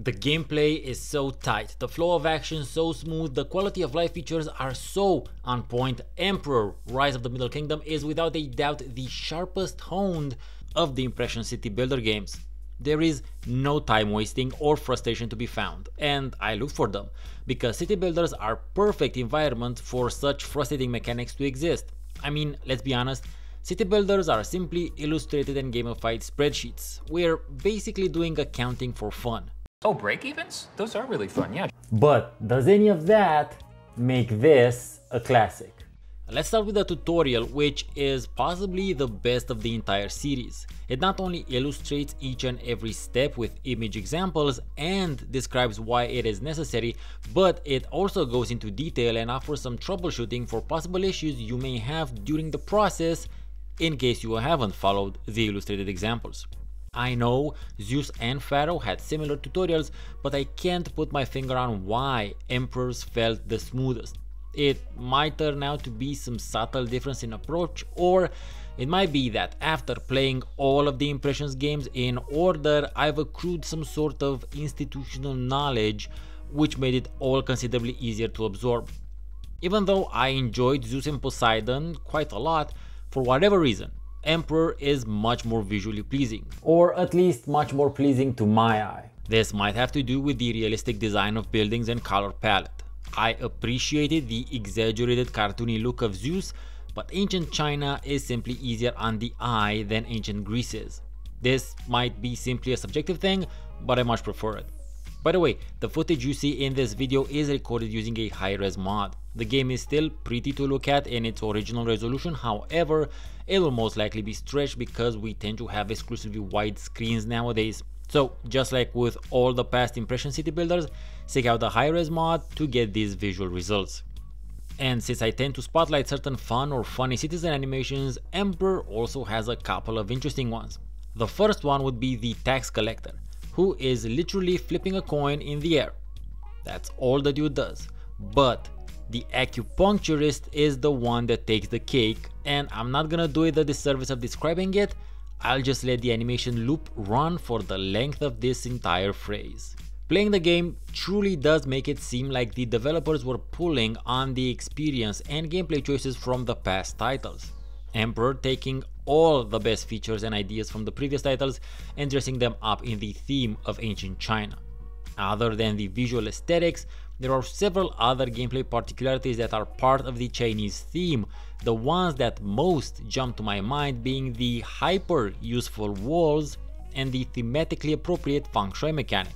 The gameplay is so tight, the flow of action so smooth, the quality of life features are so on point. Emperor Rise of the Middle Kingdom is without a doubt the sharpest honed of the Impression City Builder games. There is no time wasting or frustration to be found, and I look for them, because city builders are perfect environment for such frustrating mechanics to exist. I mean, let's be honest, City builders are simply illustrated and gamified spreadsheets. We're basically doing accounting for fun. Oh, break evens? Those are really fun, yeah. But does any of that make this a classic? Let's start with the tutorial, which is possibly the best of the entire series. It not only illustrates each and every step with image examples and describes why it is necessary, but it also goes into detail and offers some troubleshooting for possible issues you may have during the process in case you haven't followed the illustrated examples. I know Zeus and Pharaoh had similar tutorials, but I can't put my finger on why Emperors felt the smoothest. It might turn out to be some subtle difference in approach, or it might be that after playing all of the Impressions games in order, I've accrued some sort of institutional knowledge which made it all considerably easier to absorb. Even though I enjoyed Zeus and Poseidon quite a lot, for whatever reason, Emperor is much more visually pleasing, or at least much more pleasing to my eye. This might have to do with the realistic design of buildings and color palette. I appreciated the exaggerated cartoony look of Zeus, but ancient China is simply easier on the eye than ancient Greece is. This might be simply a subjective thing, but I much prefer it. By the way, the footage you see in this video is recorded using a high-res mod. The game is still pretty to look at in its original resolution, however, it will most likely be stretched because we tend to have exclusively wide screens nowadays. So just like with all the past Impression City builders, seek out the high-res mod to get these visual results. And since I tend to spotlight certain fun or funny citizen animations, Emperor also has a couple of interesting ones. The first one would be the tax collector, who is literally flipping a coin in the air. That's all the dude does. But the acupuncturist is the one that takes the cake and I'm not gonna do it the disservice of describing it, I'll just let the animation loop run for the length of this entire phrase. Playing the game truly does make it seem like the developers were pulling on the experience and gameplay choices from the past titles. Emperor taking all the best features and ideas from the previous titles and dressing them up in the theme of ancient China. Other than the visual aesthetics, there are several other gameplay particularities that are part of the Chinese theme, the ones that most jump to my mind being the hyper useful walls and the thematically appropriate feng shui mechanic.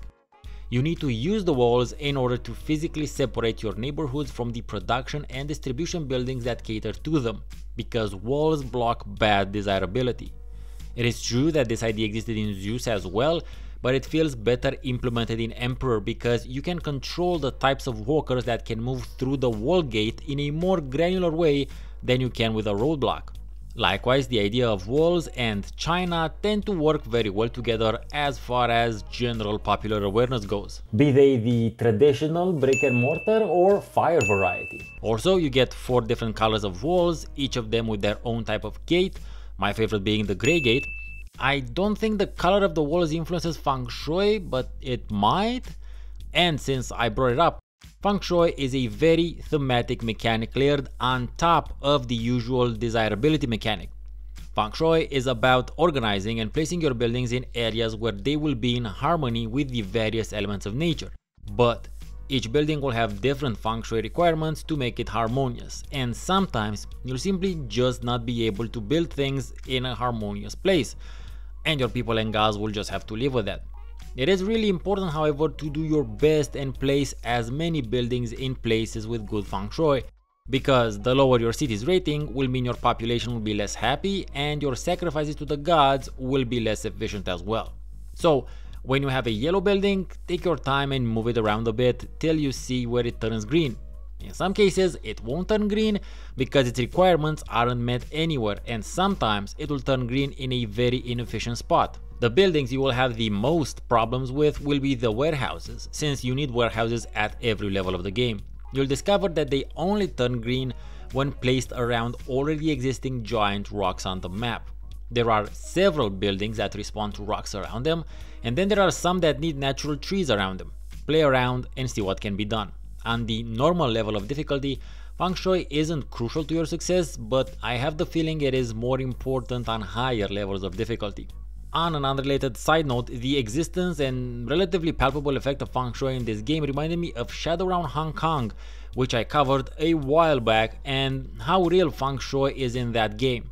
You need to use the walls in order to physically separate your neighborhoods from the production and distribution buildings that cater to them, because walls block bad desirability. It is true that this idea existed in Zeus as well, but it feels better implemented in Emperor because you can control the types of walkers that can move through the wall gate in a more granular way than you can with a roadblock. Likewise, the idea of walls and China tend to work very well together as far as general popular awareness goes. Be they the traditional brick and mortar or fire variety. Also, you get four different colors of walls, each of them with their own type of gate, my favorite being the grey gate, I don't think the color of the walls influences feng shui, but it might. And since I brought it up, feng shui is a very thematic mechanic layered on top of the usual desirability mechanic. Feng shui is about organizing and placing your buildings in areas where they will be in harmony with the various elements of nature. But each building will have different feng shui requirements to make it harmonious, and sometimes you'll simply just not be able to build things in a harmonious place, and your people and gods will just have to live with that. It is really important however to do your best and place as many buildings in places with good feng shui, because the lower your city's rating will mean your population will be less happy and your sacrifices to the gods will be less efficient as well. So when you have a yellow building, take your time and move it around a bit till you see where it turns green. In some cases, it won't turn green because its requirements aren't met anywhere and sometimes it will turn green in a very inefficient spot. The buildings you will have the most problems with will be the warehouses, since you need warehouses at every level of the game. You'll discover that they only turn green when placed around already existing giant rocks on the map. There are several buildings that respond to rocks around them, and then there are some that need natural trees around them. Play around and see what can be done. On the normal level of difficulty, Feng Shui isn't crucial to your success, but I have the feeling it is more important on higher levels of difficulty. On an unrelated side note, the existence and relatively palpable effect of Feng Shui in this game reminded me of Shadowrun Hong Kong, which I covered a while back, and how real Feng Shui is in that game.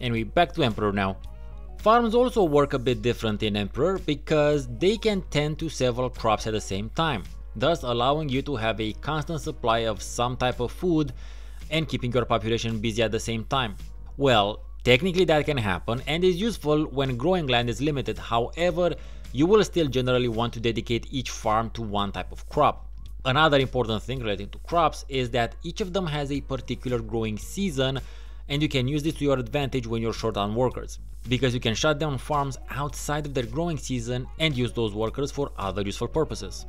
Anyway, back to Emperor now. Farms also work a bit different in Emperor because they can tend to several crops at the same time, thus allowing you to have a constant supply of some type of food and keeping your population busy at the same time. Well, Technically that can happen and is useful when growing land is limited, however, you will still generally want to dedicate each farm to one type of crop. Another important thing relating to crops is that each of them has a particular growing season and you can use this to your advantage when you're short on workers, because you can shut down farms outside of their growing season and use those workers for other useful purposes.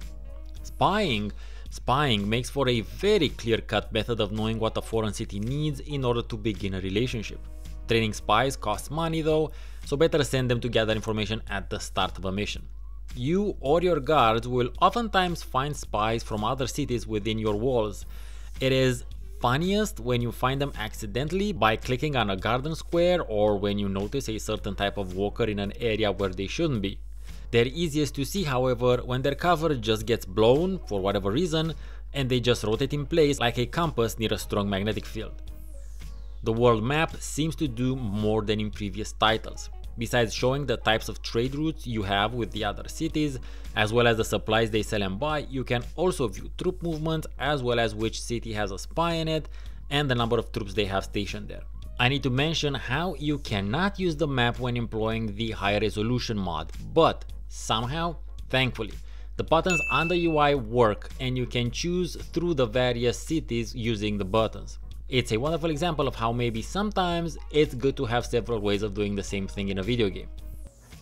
Spying Spying makes for a very clear-cut method of knowing what a foreign city needs in order to begin a relationship. Training spies costs money though, so better send them to gather information at the start of a mission. You or your guards will oftentimes find spies from other cities within your walls. It is funniest when you find them accidentally by clicking on a garden square or when you notice a certain type of walker in an area where they shouldn't be. They're easiest to see however when their cover just gets blown for whatever reason and they just rotate in place like a compass near a strong magnetic field. The world map seems to do more than in previous titles. Besides showing the types of trade routes you have with the other cities, as well as the supplies they sell and buy, you can also view troop movements as well as which city has a spy in it and the number of troops they have stationed there. I need to mention how you cannot use the map when employing the high resolution mod, but somehow, thankfully, the buttons on the UI work and you can choose through the various cities using the buttons. It's a wonderful example of how maybe sometimes it's good to have several ways of doing the same thing in a video game.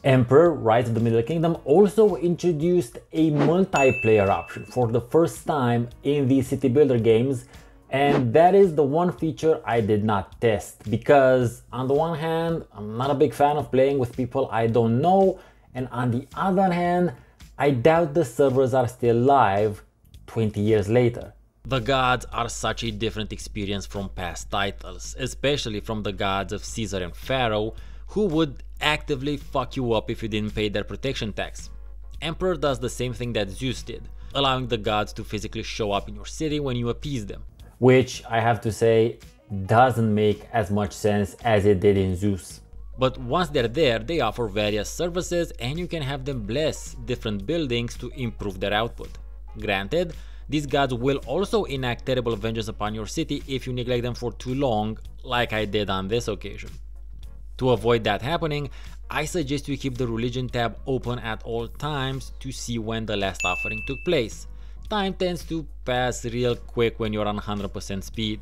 Emperor Rise of the Middle Kingdom also introduced a multiplayer option for the first time in the city builder games and that is the one feature I did not test because on the one hand I'm not a big fan of playing with people I don't know and on the other hand I doubt the servers are still live 20 years later. The gods are such a different experience from past titles, especially from the gods of Caesar and Pharaoh, who would actively fuck you up if you didn't pay their protection tax. Emperor does the same thing that Zeus did, allowing the gods to physically show up in your city when you appease them. Which I have to say doesn't make as much sense as it did in Zeus. But once they're there, they offer various services and you can have them bless different buildings to improve their output. Granted, these gods will also enact terrible vengeance upon your city if you neglect them for too long, like I did on this occasion. To avoid that happening, I suggest you keep the religion tab open at all times to see when the last offering took place. Time tends to pass real quick when you're on 100% speed.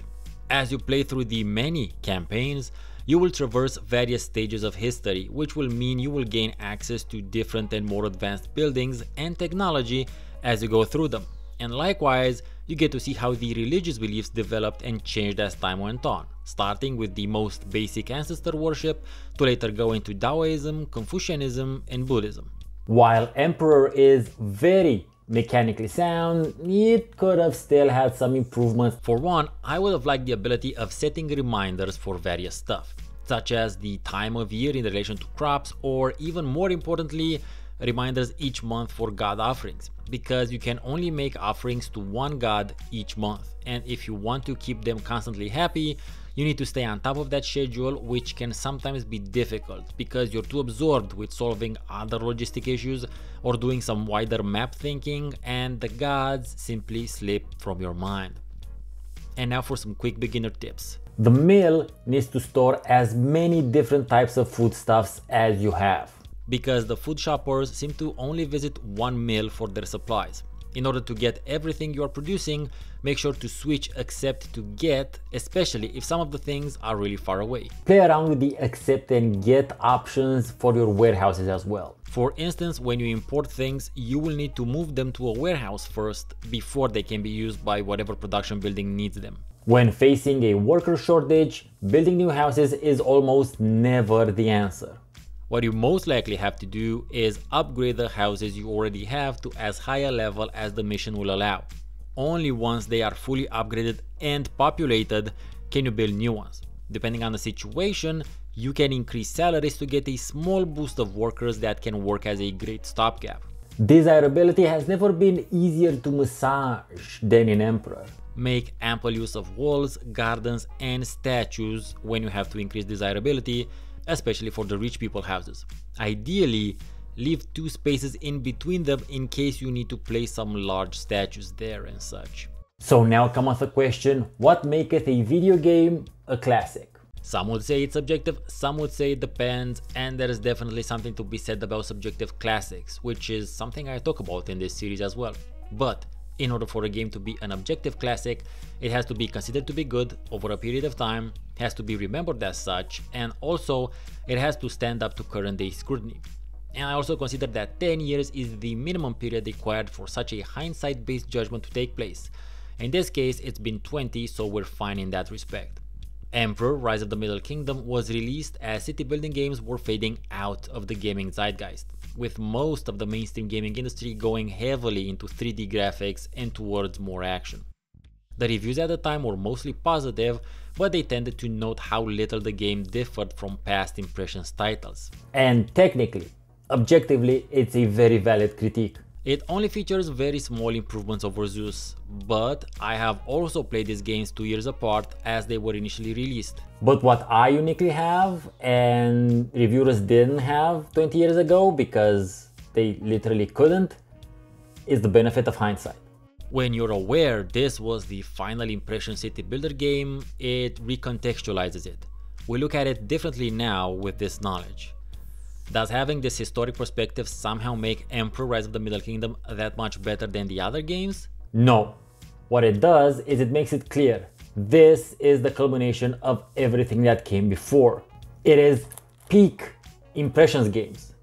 As you play through the many campaigns, you will traverse various stages of history, which will mean you will gain access to different and more advanced buildings and technology as you go through them and likewise you get to see how the religious beliefs developed and changed as time went on, starting with the most basic ancestor worship to later go into Taoism, Confucianism, and Buddhism. While Emperor is very mechanically sound, it could have still had some improvements. For one, I would have liked the ability of setting reminders for various stuff, such as the time of year in relation to crops, or even more importantly, reminders each month for god offerings because you can only make offerings to one god each month and if you want to keep them constantly happy you need to stay on top of that schedule which can sometimes be difficult because you're too absorbed with solving other logistic issues or doing some wider map thinking and the gods simply slip from your mind. And now for some quick beginner tips. The mill needs to store as many different types of foodstuffs as you have because the food shoppers seem to only visit one mill for their supplies. In order to get everything you are producing, make sure to switch accept to get, especially if some of the things are really far away. Play around with the accept and get options for your warehouses as well. For instance, when you import things, you will need to move them to a warehouse first before they can be used by whatever production building needs them. When facing a worker shortage, building new houses is almost never the answer. What you most likely have to do is upgrade the houses you already have to as high a level as the mission will allow. Only once they are fully upgraded and populated can you build new ones. Depending on the situation, you can increase salaries to get a small boost of workers that can work as a great stopgap. Desirability has never been easier to massage than in Emperor make ample use of walls, gardens and statues when you have to increase desirability, especially for the rich people houses. Ideally, leave two spaces in between them in case you need to place some large statues there and such. So now comes the question, what maketh a video game a classic? Some would say it's subjective, some would say it depends, and there is definitely something to be said about subjective classics, which is something I talk about in this series as well. But in order for a game to be an objective classic, it has to be considered to be good over a period of time, has to be remembered as such, and also it has to stand up to current day scrutiny. And I also consider that 10 years is the minimum period required for such a hindsight based judgment to take place. In this case, it's been 20, so we're fine in that respect. Emperor Rise of the Middle Kingdom was released as city building games were fading out of the gaming zeitgeist with most of the mainstream gaming industry going heavily into 3D graphics and towards more action. The reviews at the time were mostly positive, but they tended to note how little the game differed from past Impressions titles. And technically, objectively, it's a very valid critique. It only features very small improvements over Zeus, but I have also played these games two years apart as they were initially released. But what I uniquely have and reviewers didn't have 20 years ago because they literally couldn't is the benefit of hindsight. When you're aware this was the final impression city builder game, it recontextualizes it. We look at it differently now with this knowledge. Does having this historic perspective somehow make Emperor Rise of the Middle Kingdom that much better than the other games? No. What it does is it makes it clear this is the culmination of everything that came before. It is peak Impressions games,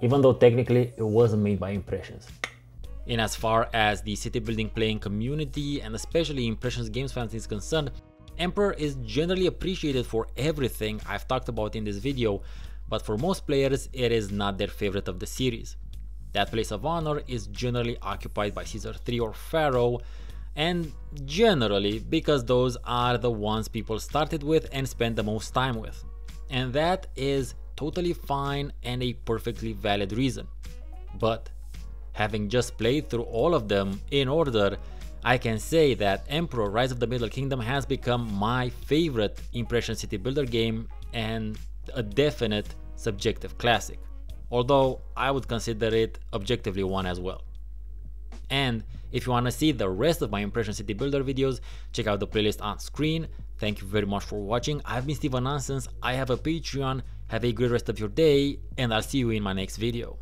even though technically it wasn't made by Impressions. In as far as the city building playing community and especially Impressions games fans is concerned, Emperor is generally appreciated for everything I've talked about in this video, but for most players it is not their favorite of the series. That place of honor is generally occupied by Caesar III or Pharaoh, and generally because those are the ones people started with and spent the most time with. And that is totally fine and a perfectly valid reason. But having just played through all of them in order, I can say that Emperor Rise of the Middle Kingdom has become my favorite Impression City Builder game and a definite subjective classic, although I would consider it objectively one as well. And if you want to see the rest of my Impression City Builder videos, check out the playlist on screen. Thank you very much for watching. I've been StefaNonsense, I have a Patreon, have a great rest of your day, and I'll see you in my next video.